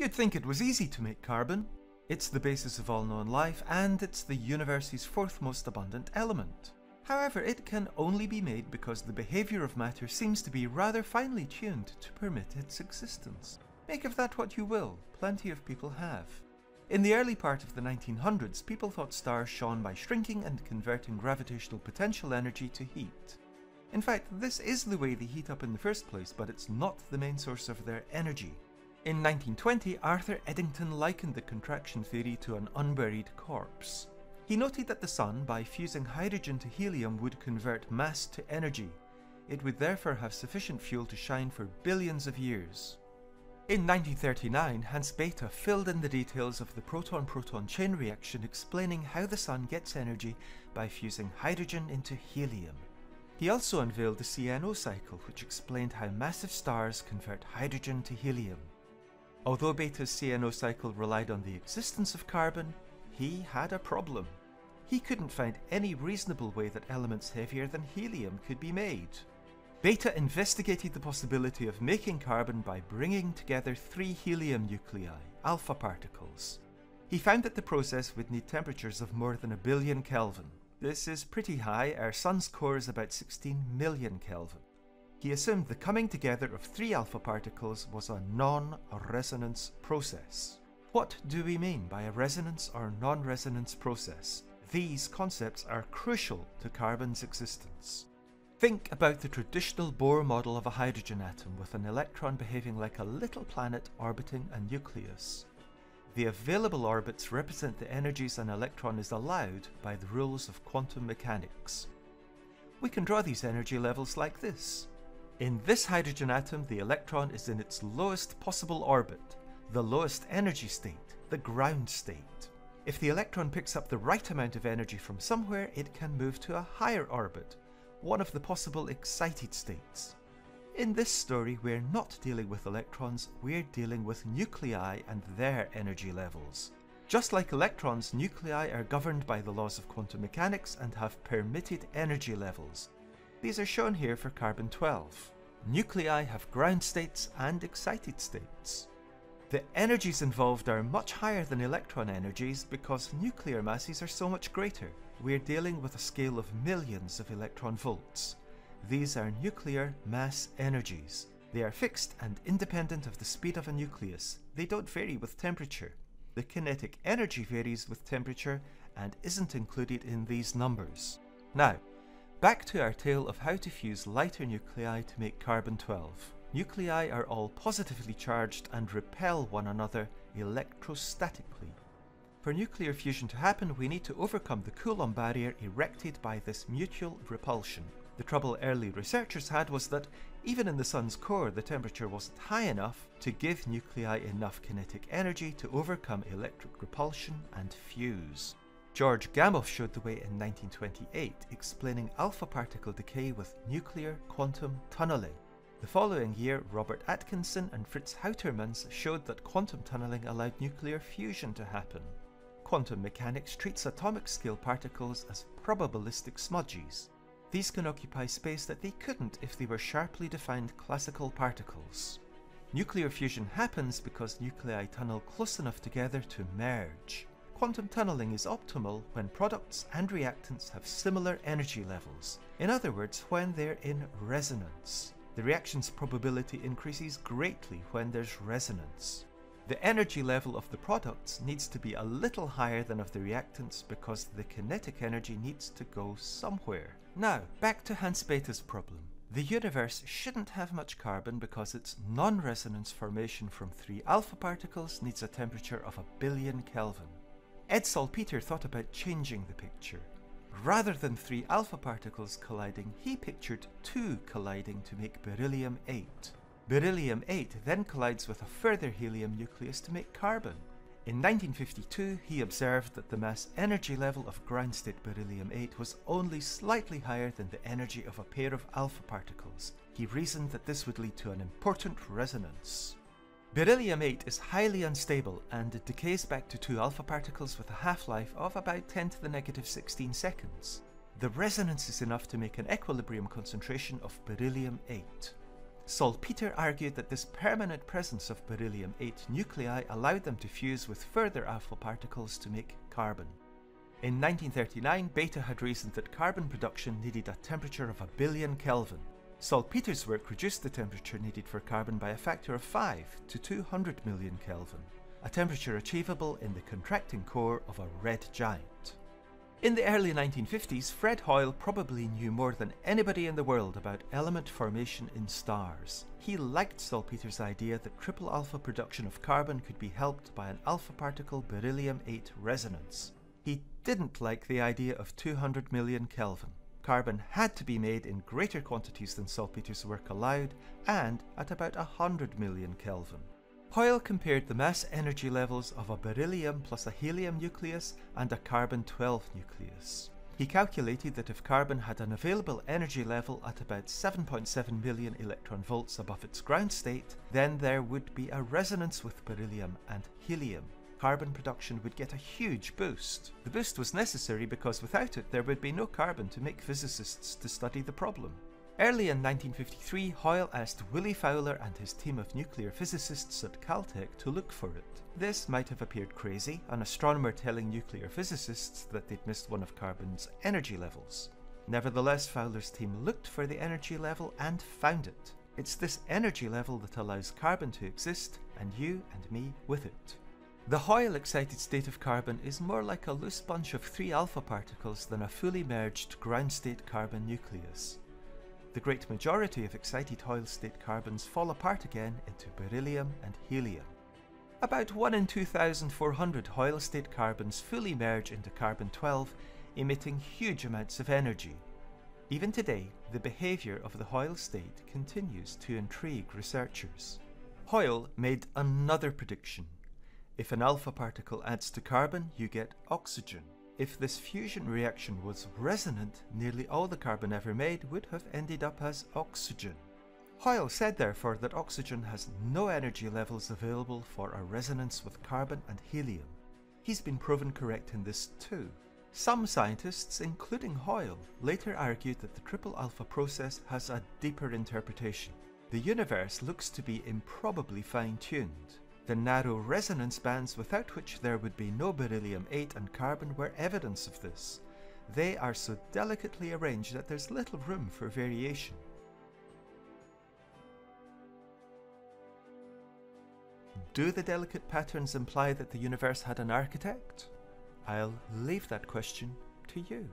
You'd think it was easy to make carbon. It's the basis of all known life and it's the universe's fourth most abundant element. However, it can only be made because the behaviour of matter seems to be rather finely tuned to permit its existence. Make of that what you will, plenty of people have. In the early part of the 1900s, people thought stars shone by shrinking and converting gravitational potential energy to heat. In fact, this is the way they heat up in the first place, but it's not the main source of their energy. In 1920, Arthur Eddington likened the contraction theory to an unburied corpse. He noted that the Sun, by fusing hydrogen to helium, would convert mass to energy. It would therefore have sufficient fuel to shine for billions of years. In 1939, Hans Bethe filled in the details of the proton-proton chain reaction explaining how the Sun gets energy by fusing hydrogen into helium. He also unveiled the CNO cycle, which explained how massive stars convert hydrogen to helium. Although CNO cycle relied on the existence of carbon, he had a problem. He couldn't find any reasonable way that elements heavier than helium could be made. Bethe investigated the possibility of making carbon by bringing together three helium nuclei, alpha particles. He found that the process would need temperatures of more than a billion Kelvin. This is pretty high, our Sun's core is about 16 million Kelvin. He assumed the coming together of three alpha particles was a non-resonance process. What do we mean by a resonance or non-resonance process? These concepts are crucial to carbon's existence. Think about the traditional Bohr model of a hydrogen atom with an electron behaving like a little planet orbiting a nucleus. The available orbits represent the energies an electron is allowed by the rules of quantum mechanics. We can draw these energy levels like this. In this hydrogen atom, the electron is in its lowest possible orbit, the lowest energy state, the ground state. If the electron picks up the right amount of energy from somewhere, it can move to a higher orbit, one of the possible excited states. In this story, we're not dealing with electrons, we're dealing with nuclei and their energy levels. Just like electrons, nuclei are governed by the laws of quantum mechanics and have permitted energy levels. These are shown here for carbon-12. Nuclei have ground states and excited states. The energies involved are much higher than electron energies because nuclear masses are so much greater. We're dealing with a scale of millions of electron volts. These are nuclear mass energies. They are fixed and independent of the speed of a nucleus. They don't vary with temperature. The kinetic energy varies with temperature and isn't included in these numbers. Now, back to our tale of how to fuse lighter nuclei to make carbon-12. Nuclei are all positively charged and repel one another electrostatically. For nuclear fusion to happen, we need to overcome the Coulomb barrier erected by this mutual repulsion. The trouble early researchers had was that even in the Sun's core, the temperature wasn't high enough to give nuclei enough kinetic energy to overcome electric repulsion and fuse. George Gamow showed the way in 1928, explaining alpha particle decay with nuclear quantum tunneling. The following year, Robert Atkinson and Fritz Houtermans showed that quantum tunneling allowed nuclear fusion to happen. Quantum mechanics treats atomic scale particles as probabilistic smudges. These can occupy space that they couldn't if they were sharply defined classical particles. Nuclear fusion happens because nuclei tunnel close enough together to merge. Quantum tunneling is optimal when products and reactants have similar energy levels, in other words when they're in resonance. The reaction's probability increases greatly when there's resonance. The energy level of the products needs to be a little higher than of the reactants because the kinetic energy needs to go somewhere. Now, back to Hans Bethe's problem. The universe shouldn't have much carbon because its non-resonance formation from three alpha particles needs a temperature of a billion Kelvin. Ed Salpeter thought about changing the picture. Rather than three alpha particles colliding, he pictured two colliding to make beryllium-8. Beryllium-8 then collides with a further helium nucleus to make carbon. In 1952, he observed that the mass energy level of ground state beryllium-8 was only slightly higher than the energy of a pair of alpha particles. He reasoned that this would lead to an important resonance. Beryllium-8 is highly unstable and it decays back to two alpha particles with a half-life of about 10 to the negative 16 seconds. The resonance is enough to make an equilibrium concentration of beryllium-8. Salpeter argued that this permanent presence of beryllium 8 nuclei allowed them to fuse with further alpha particles to make carbon. In 1939, Bethe had reasoned that carbon production needed a temperature of a billion Kelvin. Salpeter's work reduced the temperature needed for carbon by a factor of 5 to 200 million Kelvin, a temperature achievable in the contracting core of a red giant. In the early 1950s, Fred Hoyle probably knew more than anybody in the world about element formation in stars. He liked Salpeter's idea that triple alpha production of carbon could be helped by an alpha particle beryllium 8 resonance. He didn't like the idea of 200 million Kelvin. Carbon had to be made in greater quantities than Salpeter's work allowed, and at about 100 million Kelvin. Hoyle compared the mass energy levels of a beryllium plus a helium nucleus and a carbon-12 nucleus. He calculated that if carbon had an available energy level at about 7.7 million electron volts above its ground state, then there would be a resonance with beryllium and helium. Carbon production would get a huge boost. The boost was necessary because without it there would be no carbon to make physicists to study the problem. Early in 1953, Hoyle asked Willie Fowler and his team of nuclear physicists at Caltech to look for it. This might have appeared crazy, an astronomer telling nuclear physicists that they'd missed one of carbon's energy levels. Nevertheless, Fowler's team looked for the energy level and found it. It's this energy level that allows carbon to exist, and you and me with it. The Hoyle excited state of carbon is more like a loose bunch of three alpha particles than a fully merged ground state carbon nucleus. The great majority of excited Hoyle state carbons fall apart again into beryllium and helium. About 1 in 2400 Hoyle state carbons fully merge into carbon-12, emitting huge amounts of energy. Even today, the behaviour of the Hoyle state continues to intrigue researchers. Hoyle made another prediction. If an alpha particle adds to carbon, you get oxygen. If this fusion reaction was resonant, nearly all the carbon ever made would have ended up as oxygen. Hoyle said therefore that oxygen has no energy levels available for a resonance with carbon and helium. He's been proven correct in this too. Some scientists, including Hoyle, later argued that the triple alpha process has a deeper interpretation. The universe looks to be improbably fine-tuned. The narrow resonance bands without which there would be no beryllium-8 and carbon were evidence of this. They are so delicately arranged that there's little room for variation. Do the delicate patterns imply that the universe had an architect? I'll leave that question to you.